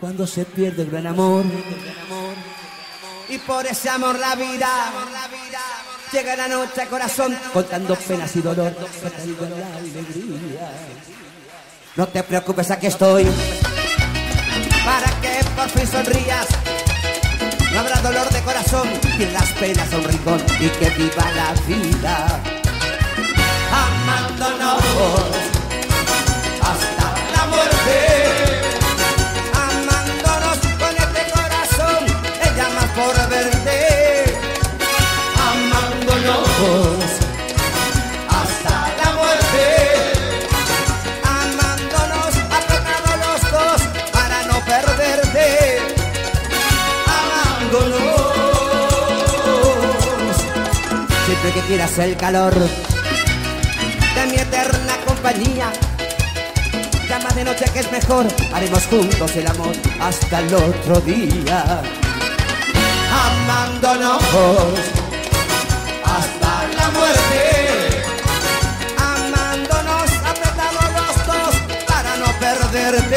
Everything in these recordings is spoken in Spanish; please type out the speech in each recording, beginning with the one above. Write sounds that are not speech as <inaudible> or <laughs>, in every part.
Cuando se pierde el gran amor. Y por ese amor la vida. Llega la noche corazón contando penas y dolor. la alegría. No te preocupes, aquí estoy. Para que por fin sonrías. No habrá dolor de corazón y las penas a un rincón y que viva la vida. Amándonos que quieras el calor de mi eterna compañía. Llama de noche que es mejor, haremos juntos el amor hasta el otro día. Amándonos hasta la muerte. Amándonos apretados los dos para no perderte.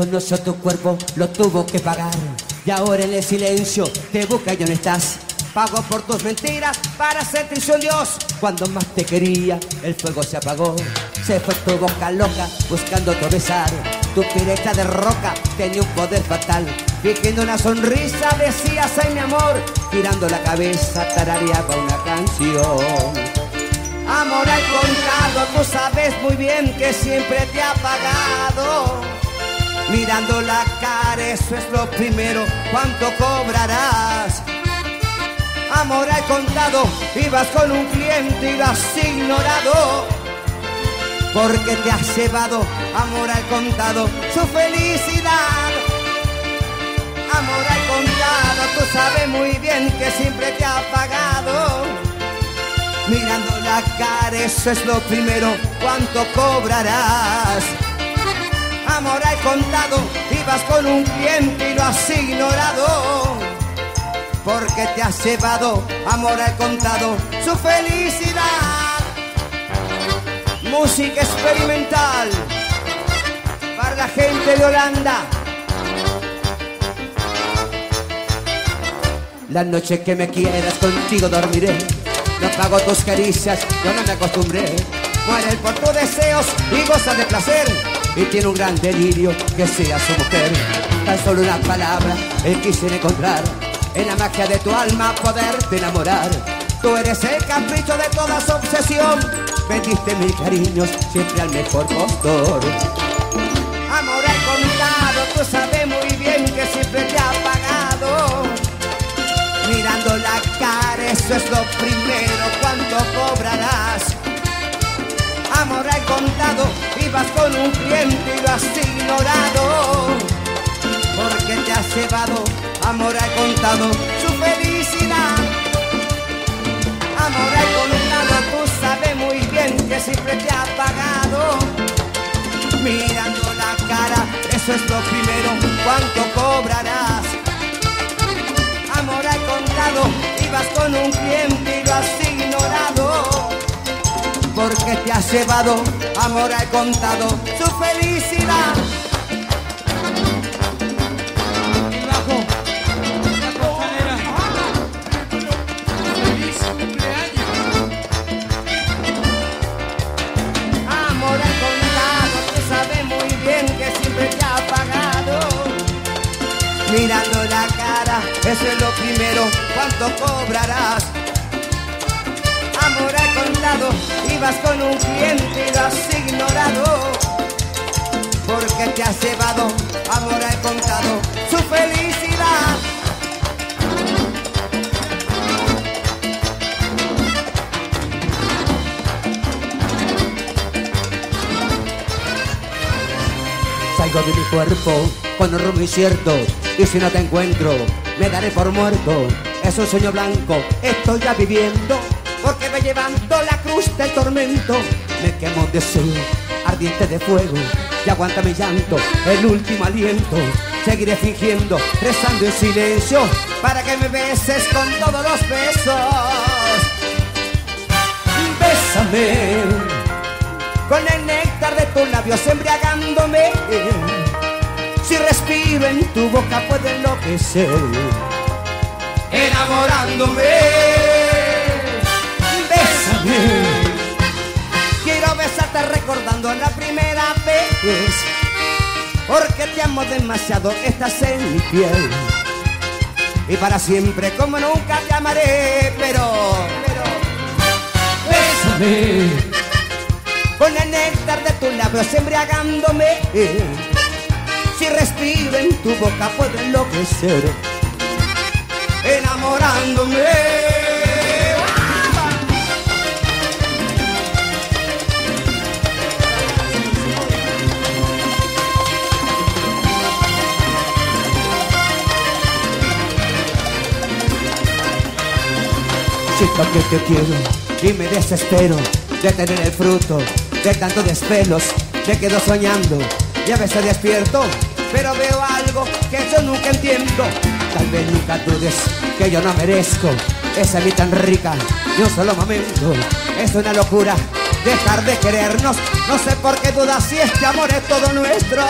Conoció tu cuerpo, lo tuvo que pagar. Y ahora en el silencio te busca y no estás. Pago por tus mentiras para sentirse un Dios. Cuando más te quería, el fuego se apagó. Se fue tu boca loca buscando tu besar. Tu pireta de roca tenía un poder fatal. Fingiendo una sonrisa decías, ay mi amor. Girando la cabeza tarareaba una canción. Amor al contado, tú sabes muy bien que siempre te ha pagado. Mirando la cara, eso es lo primero, ¿cuánto cobrarás? Amor al contado, ibas con un cliente y lo has ignorado. Porque te has llevado, amor al contado, su felicidad. Amor al contado, tú sabes muy bien que siempre te ha pagado. Mirando la cara, eso es lo primero, ¿cuánto cobrarás? Amor al contado, ibas con un cliente y lo has ignorado. Porque te has llevado, amor al contado, su felicidad. Música experimental para la gente de Holanda. La noche que me quieras contigo dormiré. No pago tus caricias, yo no me acostumbré. Muere por tus deseos y goza de placer. Y tiene un gran delirio que sea su mujer. Tan solo una palabra, él quisiera encontrar. En la magia de tu alma poderte enamorar. Tú eres el capricho de toda su obsesión. Vendiste mil cariños, siempre al mejor postor. Amor al contado, tú sabes muy bien que siempre te ha pagado. Mirando la cara, eso es lo primero, ¿cuánto cobrarás? Amor al contado, ibas con un cliente y lo has ignorado. Porque te has llevado, amor al contado, su felicidad. Amor al contado, tú sabes muy bien que siempre te ha pagado. Mirando la cara, eso es lo primero, ¿cuánto cobrarás? Amor al contado, ibas con un cliente y lo has ignorado. Porque te has llevado, amor al contado, su felicidad. Amor al contado, tú sabes muy bien que siempre te ha pagado. Mirando la cara, eso es lo primero, ¿cuánto cobrarás? Contado, ibas con un cliente y lo has ignorado. Porque te has llevado, amor al contado, su felicidad. Salgo de mi cuerpo con un rumbo incierto. Y si no te encuentro, me daré por muerto. Es un sueño blanco, estoy ya viviendo. Porque me llevando la cruz del tormento. Me quemo de sed, ardiente de fuego. Y aguanta mi llanto, el último aliento. Seguiré fingiendo, rezando en silencio. Para que me beses con todos los besos. Bésame con el néctar de tus labios embriagándome. Si respiro en tu boca puedo enloquecer, enamorándome. Quiero besarte recordando la primera vez, porque te amo demasiado, estás en mi piel. Y para siempre como nunca te amaré, pero, pero, bésame con el néctar de tus labios embriagándome. Si respiro en tu boca puedo enloquecer, enamorándome. Que te quiero y me desespero de tener el fruto de tanto desvelos. Me quedo soñando y a veces despierto, pero veo algo que yo nunca entiendo. Tal vez nunca dudes que yo no merezco esa vida tan rica de un solo momento. Es una locura dejar de querernos. No sé por qué dudas si este amor es todo nuestro.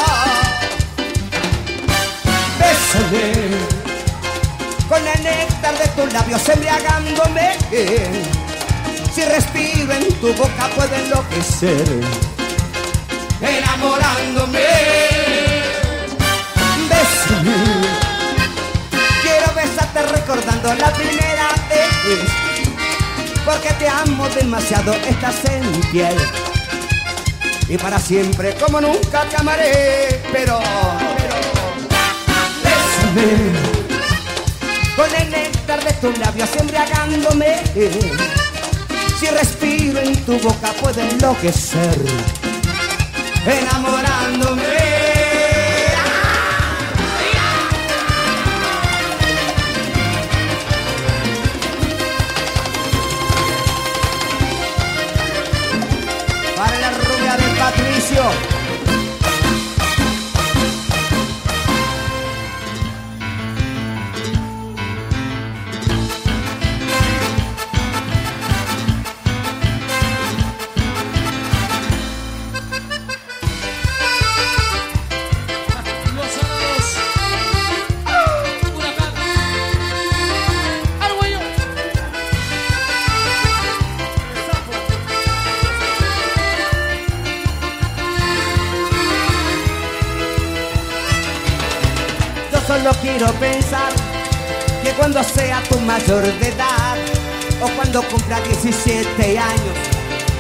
Bésame con el néctar de tus labios embriagándome. Si respiro en tu boca puedo enloquecer, enamorándome. Bésame, quiero besarte recordando la primera vez, porque te amo demasiado, estás en piel. Y para siempre, como nunca te amaré, pero, pero, bésame con el néctar de tus labios embriagándome. Si respiro en tu boca puedo enloquecer, enamorándome. Para la rubia del Patricio. Tu mayor de edad o cuando cumpla 17 años,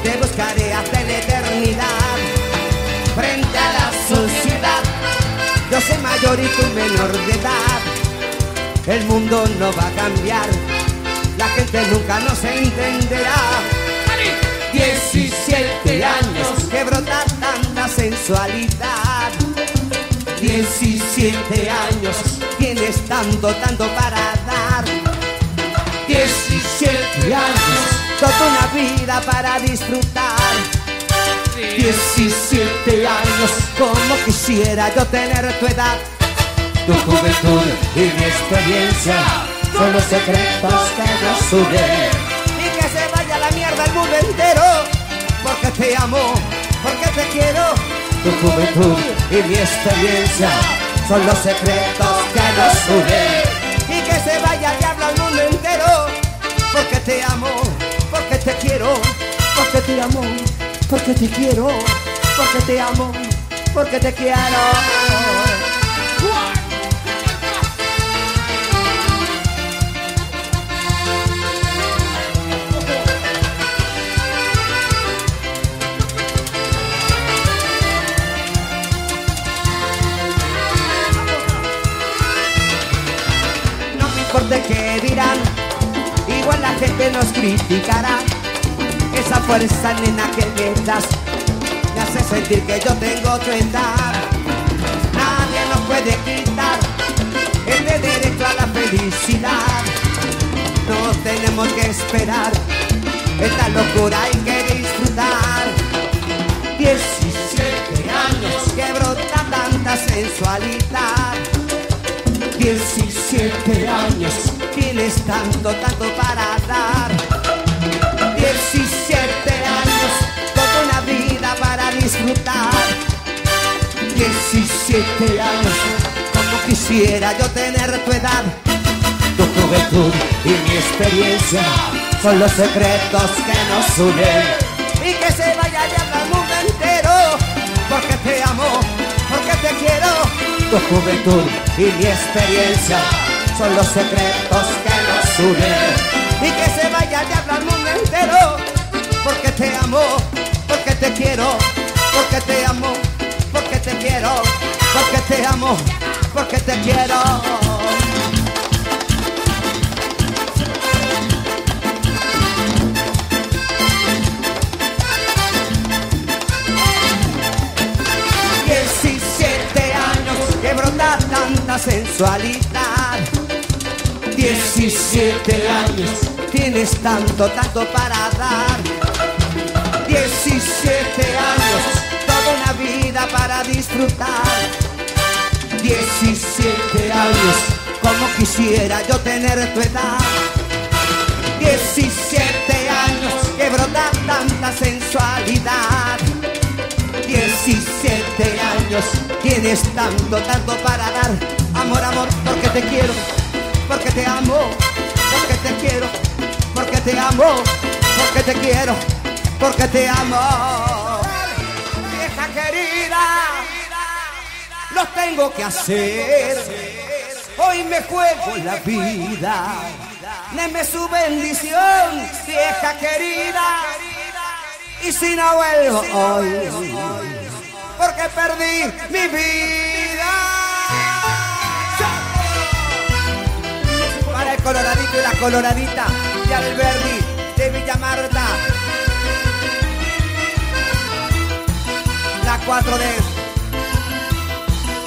te buscaré hasta la eternidad. Frente a la sociedad, yo soy mayor y tú menor de edad. El mundo no va a cambiar, la gente nunca nos entenderá. 17 años que brota tanta sensualidad. 17 años tienes tanto, tanto para dar. 17 años, toda una vida para disfrutar. 17 años, como quisiera yo tener tu edad. Tu juventud y mi experiencia son los secretos que nos unen. Y que se vaya a la mierda el mundo entero, porque te amo, porque te quiero. Tu juventud y mi experiencia son los secretos que nos unen. Te amo, porque te quiero, porque te amo, porque te quiero, porque te amo, porque te quiero. Gente nos criticará. Esa fuerza nena que me das me hace sentir que yo tengo tu edad. Nadie nos puede quitar este derecho a la felicidad. No tenemos que esperar, esta locura hay que disfrutar. 17 años que brota tanta sensualidad. 17 años tienes tanto, tanto para dar. 17 años, toda una vida para disfrutar. 17 años, como quisiera yo tener tu edad. Tu juventud y mi experiencia son los secretos que nos unen. Y que se vaya ya al mundo entero, porque te amo, quiero. Tu juventud y mi experiencia son los secretos que nos unen. Y que se vaya ya al mundo entero, porque te amo, porque te quiero, porque te amo, porque te quiero, porque te amo, porque te quiero. Sensualidad. Diecisiete años tienes tanto, tanto para dar. Diecisiete años, toda una vida para disfrutar. Diecisiete años, como quisiera yo tener tu edad. Diecisiete años que brota tanta sensualidad. 17 años, tienes tanto, tanto para dar. Amor, amor, porque te quiero, porque te amo, porque te quiero, porque te amo, porque te quiero, porque te amo. Vieja querida, lo tengo que hacer. Hoy me juego la vida. Deme su bendición, vieja querida. Y si no vuelvo hoy, porque perdí mi vida. Coloradito y la coloradita de Alberdi, de Villa Marta. La 4 de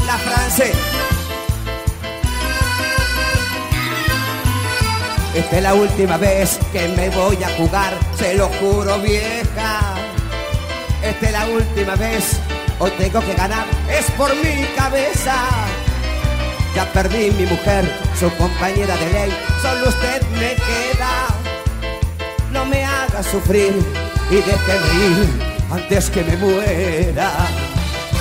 la France. Esta es la última vez que me voy a jugar, se lo juro vieja. Esta es la última vez, hoy tengo que ganar, es por mi cabeza. Ya perdí mi mujer, su compañera de ley, solo usted me queda. No me haga sufrir y déjeme ir antes que me muera.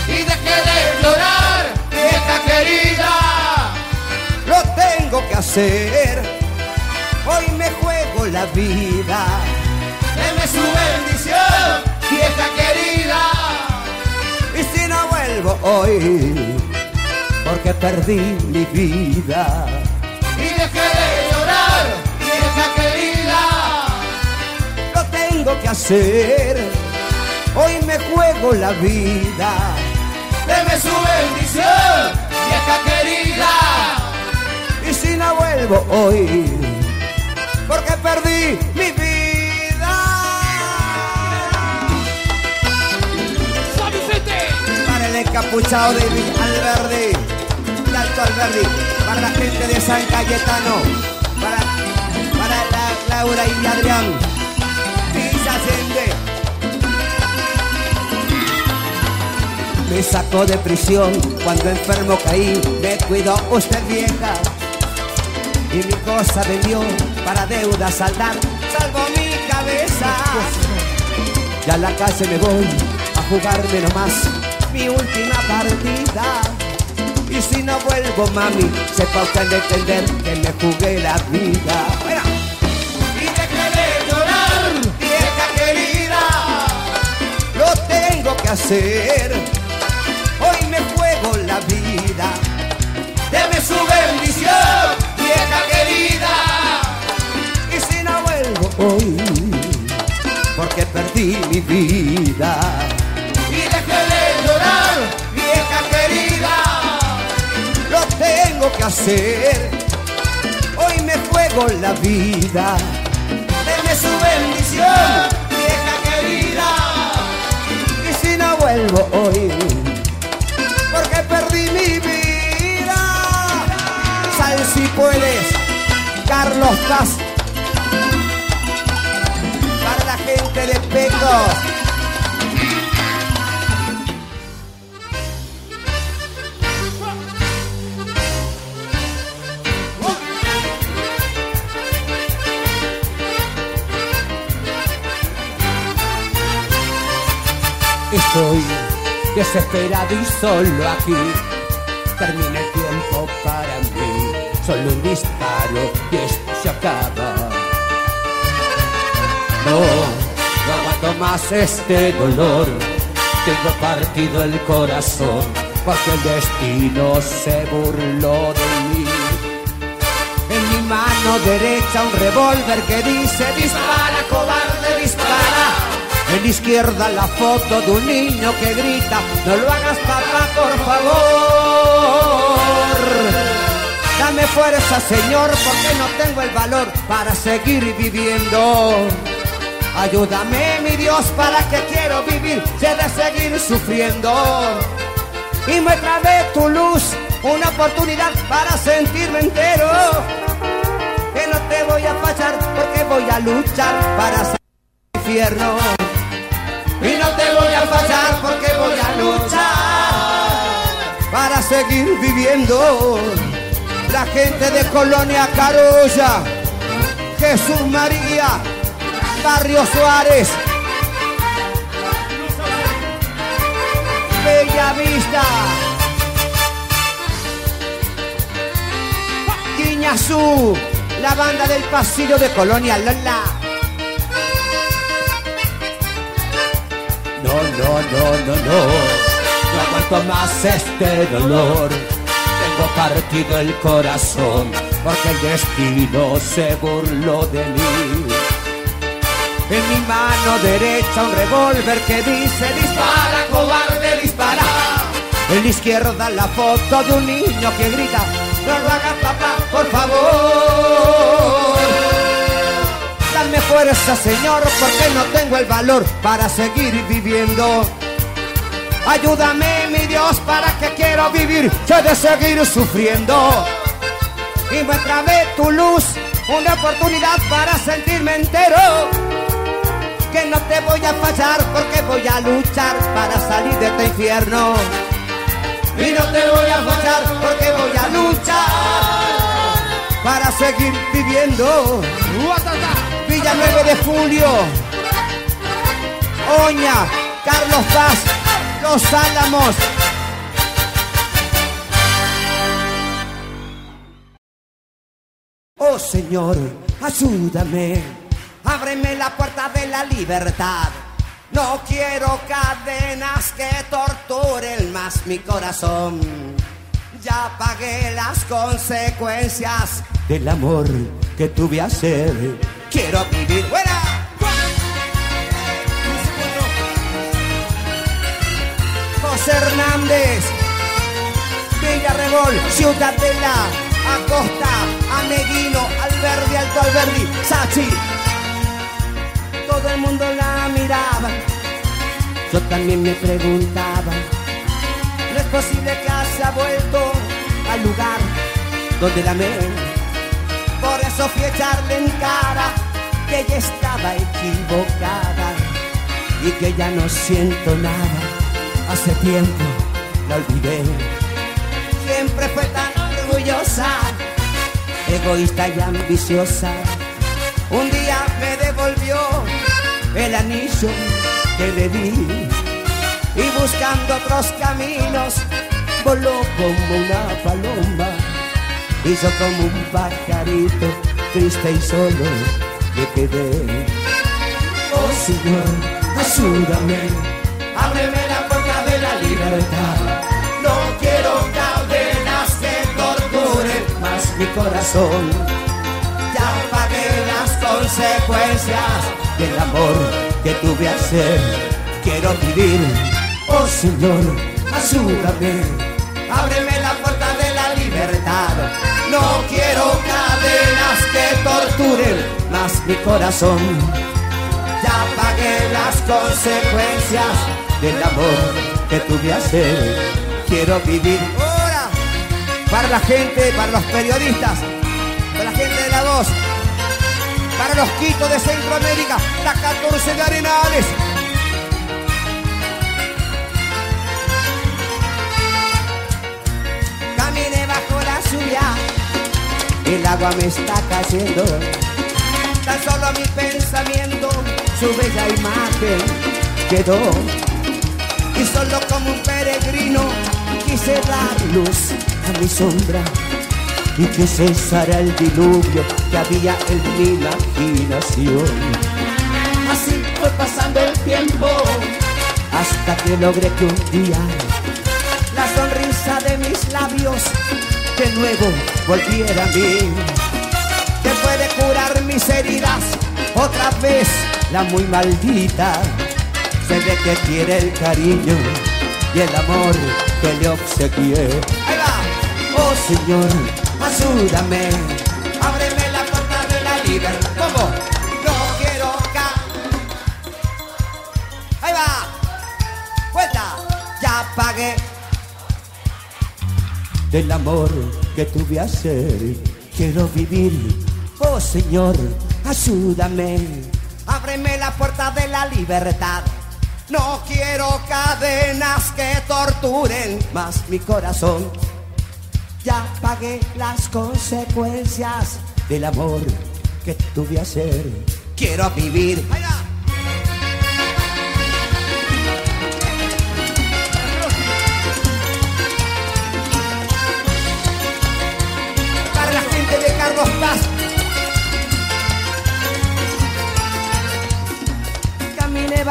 Y deje de llorar, vieja querida. Lo tengo que hacer. Hoy me juego la vida. Deme su bendición, vieja querida. Y si no vuelvo hoy, porque perdí mi vida. Hacer. Hoy me juego la vida. Deme su bendición, vieja querida. Y si no vuelvo hoy, porque perdí mi vida. Para el encapuchado de Alberdi, de Alto Alberdi, para la gente de San Cayetano, para, para la Laura y Adrián, Me sacó de prisión cuando enfermo caí, me cuidó usted vieja y mi cosa vendió para deuda saldar, salvo mi cabeza. Ya a la calle me voy a jugarme nomás mi última partida. Y si no vuelvo, mami, sepa usted de entender que me jugué la vida. Y de llorar, vieja querida. Lo tengo que hacer. Hoy me juego la vida. Deme su bendición, vieja querida. Y si no vuelvo hoy, porque perdí mi vida. ver si puedes. Carlos Paz. Para la gente de Pecos. Estoy desesperado y solo aquí. Termina el tiempo para mí. Solo un disparo y esto se acaba. No, no aguanto más este dolor. Tengo partido el corazón porque el destino se burló de mí. En mi mano derecha un revólver que dice dispara, cobarde. En la izquierda la foto de un niño que grita, no lo hagas papá, por favor. Dame fuerza, Señor, porque no tengo el valor para seguir viviendo. Ayúdame, mi Dios, para que quiero vivir, sé de seguir sufriendo. Y muéstrame tu luz, una oportunidad para sentirme entero. Que no te voy a fallar, porque voy a luchar para salir del infierno. A fallar porque voy a luchar para seguir viviendo. La gente de Colonia Carolla, Jesús María, Barrio Suárez, Bella Vista, Guiñazú, la banda del pasillo de Colonia Lola. No, no, no, no, no. No aguanto más este dolor. Tengo partido el corazón porque el destino se burló de mí. En mi mano derecha un revólver que dice dispara, cobarde, dispara. En la izquierda la foto de un niño que grita, no lo hagas papá, por favor. Fuerza, Señor, porque no tengo el valor para seguir viviendo. Ayúdame, mi Dios, para que quiero vivir, yo de seguir sufriendo. Y muéstrame tu luz, una oportunidad para sentirme entero. Que no te voy a fallar porque voy a luchar para salir de este infierno. Y no te voy a fallar porque voy a luchar para seguir viviendo. Villa 9 de Julio, Oña, Carlos Paz, Los Álamos. Oh Señor, ayúdame, ábreme la puerta de la libertad. No quiero cadenas que torturen más mi corazón. Ya pagué las consecuencias del amor que tuve a hacer. Quiero vivir fuera. José Hernández, Villarrebol, Ciudadela, Acosta, Ameguino, Alberdi, Alto Alberdi, Sachi. Todo el mundo la miraba. Yo también me preguntaba. No es posible que haya vuelto al lugar donde la amé. Por eso fui a echarle en cara que ella estaba equivocada y que ya no siento nada. Hace tiempo la olvidé. Siempre fue tan orgullosa, egoísta y ambiciosa. Un día me devolvió el anillo que le di y buscando otros caminos voló como una paloma yo como un pajarito triste y solo me quedé. Oh Señor, ayúdame, ábreme la puerta de la libertad. No quiero cadenas que torturen más mi corazón. Ya pagué las consecuencias del amor que tuve a hacer. Quiero vivir, oh Señor, ayúdame, ábreme No quiero cadenas que torturen más mi corazón. Ya pagué las consecuencias del amor que tuve a hacer. Quiero vivir ahora. para la gente, para los periodistas, para la gente de la voz, para los quitos de Centroamérica, la 14 de Arenales. El agua me está cayendo. Tan solo mi pensamiento, su bella imagen quedó. Y solo como un peregrino quise dar luz a mi sombra y que cesara el diluvio que había en mi imaginación. Así fue pasando el tiempo hasta que logré que un día la sonrisa de mis labios de nuevo volviera a mí. Que puede curar mis heridas otra vez la muy maldita. Se ve que quiere el cariño y el amor que le obsequié. Ahí va. Oh Señor, ayúdame, ábreme la puerta de la libertad. ¿Cómo? No quiero. Ahí va. Vuelta. Ya pagué. Del amor que tuve ayer, quiero vivir. Oh Señor, ayúdame. Ábreme la puerta de la libertad. No quiero cadenas que torturen más mi corazón. Ya pagué las consecuencias del amor que tuve ayer. Quiero vivir.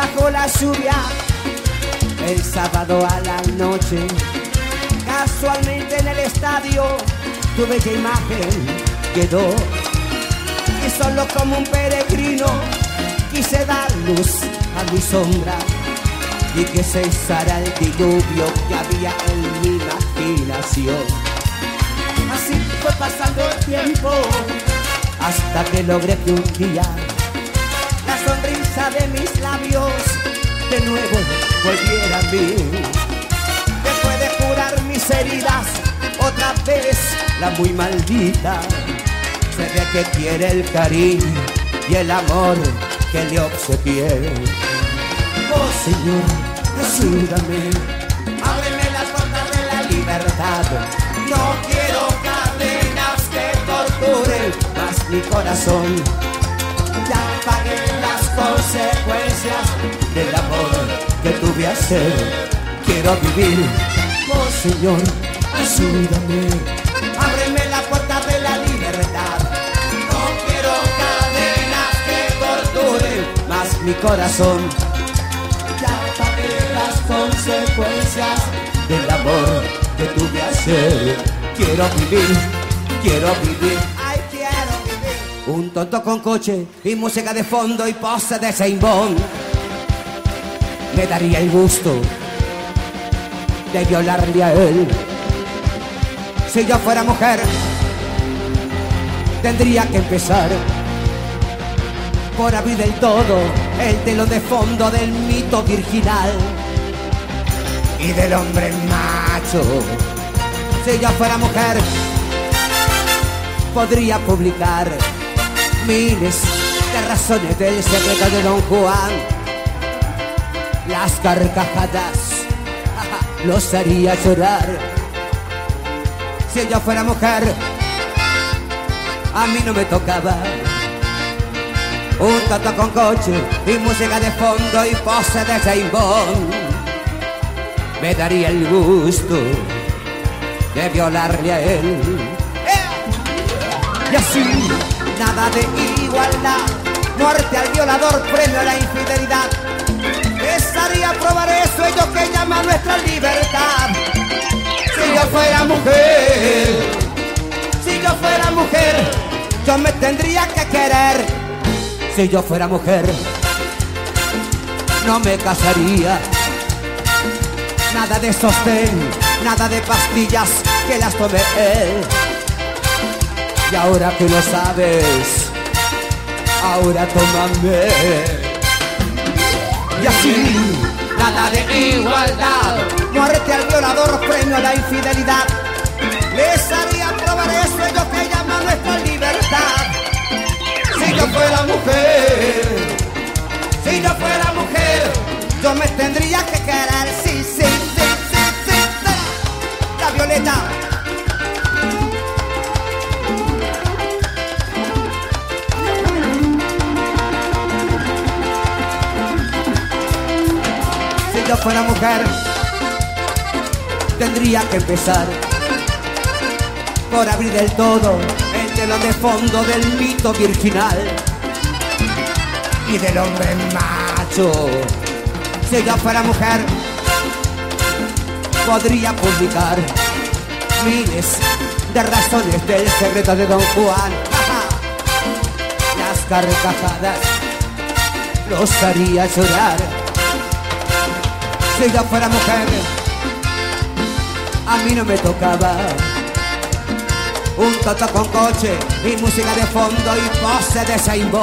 Bajo la lluvia el sábado a la noche. Casualmente en el estadio tu bella imagen quedó. Y solo como un peregrino quise dar luz a mi sombra y que cesara el diluvio que había en mi imaginación. Así fue pasando el tiempo hasta que logré que un día de mis labios de nuevo volviera a mí. Después de curar mis heridas, otra vez la muy maldita se ve que quiere el cariño y el amor que le obsequié. Oh Señor, ayúdame, ábreme las puertas de la libertad. No quiero cadenas que torturen más mi corazón. Ya pagué consecuencias del amor que tuve ayer. Quiero vivir, oh Señor, ayúdame. Ábreme la puerta de la libertad. No quiero cadenas que torturen más mi corazón. Ya pagué las consecuencias del amor que tuve ayer. Quiero vivir, quiero vivir. Un tonto con coche y música de fondo y pose de Seimbón. Me daría el gusto de violarle a él. Si yo fuera mujer, tendría que empezar por abrir del todo el telón de fondo del mito virginal y del hombre macho. Si yo fuera mujer, podría publicar miles de razones del secreto de Don Juan. Las carcajadas <laughs> los haría llorar. Si yo fuera mujer, a mí no me tocaba. Un toto con coche y música de fondo y pose de James. Me daría el gusto de violarle a él. Y así, nada de igualdad, muerte al violador, premio a la infidelidad. Pesaría probar eso, ellos que llaman nuestra libertad. Si yo fuera mujer, si yo fuera mujer, yo me tendría que querer. Si yo fuera mujer, no me casaría. Nada de sostén, nada de pastillas que las tome él. Y ahora que lo sabes, ahora tómame. Y así, nada de igualdad, muerte al violador, premio a la infidelidad. les haría probar eso ellos que llaman nuestra libertad. Si yo fuera mujer, si yo fuera mujer, yo me tendría que quedar, sí, sí, sí, sí, sí, la violeta. Yo fuera mujer, tendría que empezar por abrir del todo el telón de fondo del mito virginal y del hombre macho. Si yo fuera mujer, podría publicar miles de razones del secreto de Don Juan. Las carcajadas los haría llorar. Si yo fuera mujer, a mí no me tocaba un toto con coche y música de fondo y pose de Saint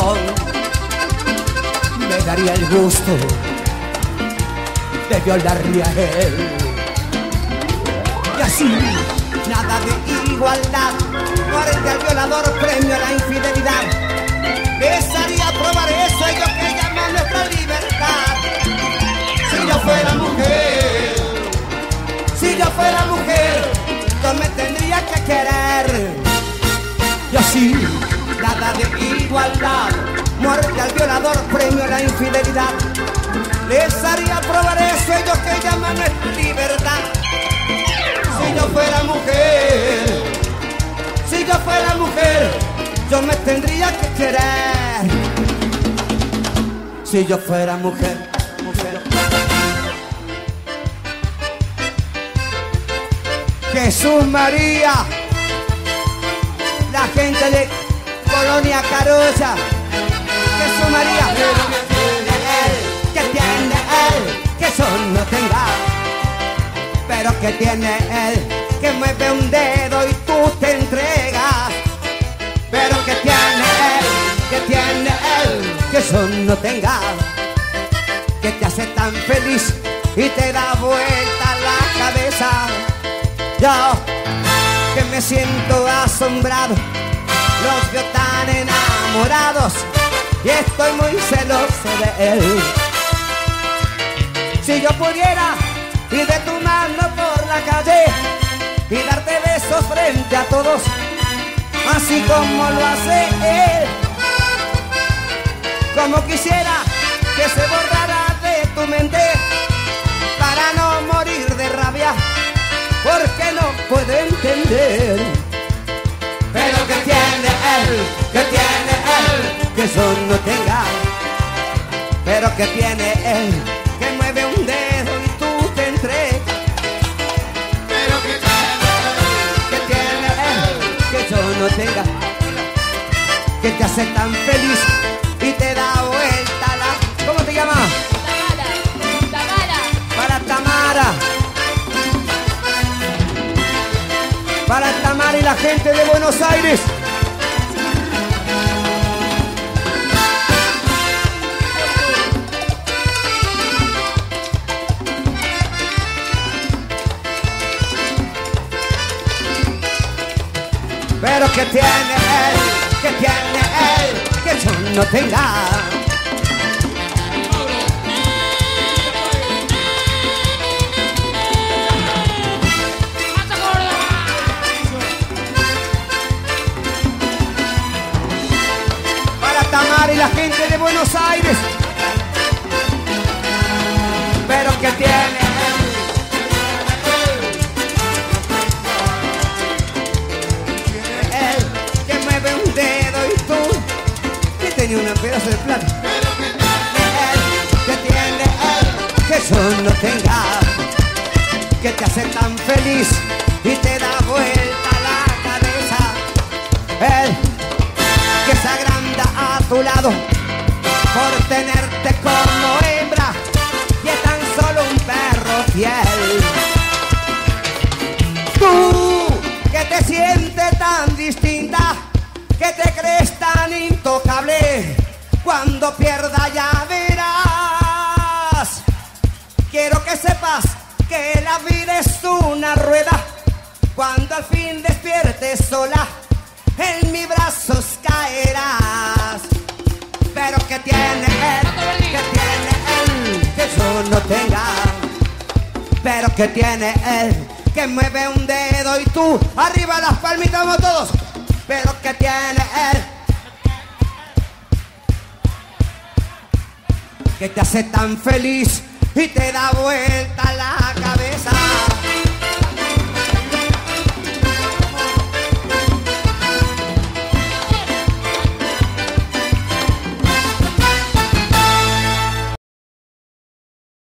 Me daría el gusto de violarle a él. Y así, nada de igualdad, frente al violador premio a la infidelidad. Les haría probar eso ellos que llaman nuestra libertad. Si yo fuera mujer, si yo fuera mujer, yo me tendría que querer. Y así, nada de igualdad, muerte al violador, premio a la infidelidad. Les haría probar eso ellos que llaman libertad. Si yo fuera mujer, si yo fuera mujer, yo me tendría que querer. Si yo fuera mujer. Jesús María, la gente de Colonia Carolla. Jesús María, que tiene él, que eso no tenga, pero que tiene él, que mueve un dedo y tú te entregas, pero que tiene él, que tiene él, que eso no tenga, que te hace tan feliz y te da vuelta la cabeza. Yo que me siento asombrado, los veo tan enamorados y estoy muy celoso de él. Si yo pudiera ir de tu mano por la calle y darte besos frente a todos, así como lo hace él, como quisiera que se borrara de tu mente para no morir de rabia porque no puede entender. Pero que tiene él, que tiene él, que eso no tenga. Pero que tiene él, que mueve un dedo y tú te entregas. Pero que tiene él, que tiene él, que eso no tenga. Que te hace tan feliz para Tamara y la gente de Buenos Aires. Pero que tiene él, que tiene él, que yo no tenga. Buenos Aires. Pero que tiene él, que mueve un dedo y tú que tenía una pedazo de plata. Él, que tiene él, que eso no tenga, que te hace tan feliz y te da vuelta la cabeza. Él, que se agranda a tu lado tenerte como hembra y es tan solo un perro fiel. Tú que te sientes tan distinta, que te crees tan intocable, cuando pierda ya verás. Quiero que sepas que la vida es una rueda Cuando al fin despiertes sola, en mis brazos caerás. Pero que tiene él, que tiene él, que yo no tenga. Pero que tiene él, que mueve un dedo y tú, arriba las palmitas vamos todos. Pero que tiene él. Que te hace tan feliz y te da vuelta la cabeza.